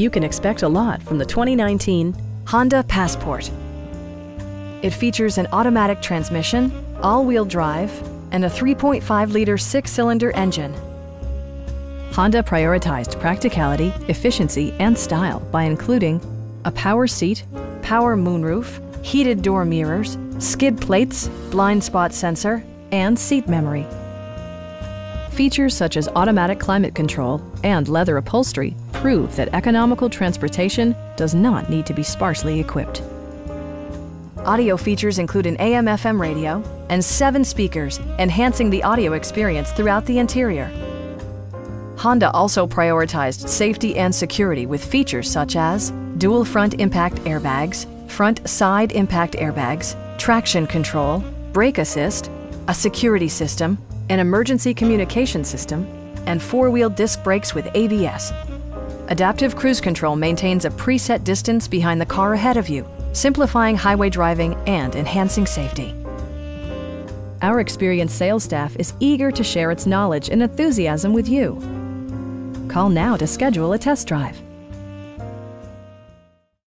You can expect a lot from the 2019 Honda Passport. It features an automatic transmission, all-wheel drive, and a 3.5-liter six-cylinder engine. Honda prioritized practicality, efficiency, and style by including a power seat, power moonroof, heated door mirrors, skid plates, blind spot sensor, and seat memory. Features such as automatic climate control and leather upholstery prove that economical transportation does not need to be sparsely equipped. Audio features include an AM FM radio and seven speakers, enhancing the audio experience throughout the interior. Honda also prioritized safety and security with features such as dual front impact airbags, front side impact airbags, traction control, brake assist, a security system, an emergency communication system, and four-wheel disc brakes with ABS. Adaptive Cruise Control maintains a preset distance behind the car ahead of you, simplifying highway driving and enhancing safety. Our experienced sales staff is eager to share its knowledge and enthusiasm with you. Call now to schedule a test drive.